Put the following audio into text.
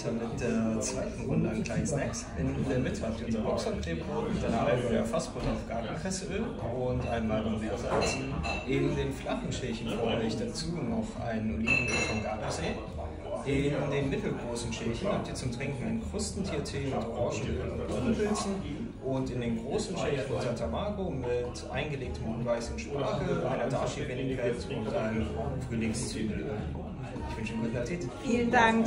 weiter mit der zweiten Runde an kleinen Snacks. In der Mitte habt ihr unser Boxerknetbrot mit einer Allgäuer Fassbutter auf Gartenpresseöl und einmal Meersalz. In den flachen Schälchen vor euch dazu noch ein Olivenöl vom Gardasee. In den mittelgroßen Schälchen habt ihr zum Trinken einen Krustentiertee mit Orangenöl und Birnenpilzen. Und in den großen Schälchen Tatamago mit eingelegtem unweißen Spargel, einer Dashi-Vinaigrette und einem Frühlingszwiebelöl. Ich wünsche Ihnen guten Appetit. Vielen Dank.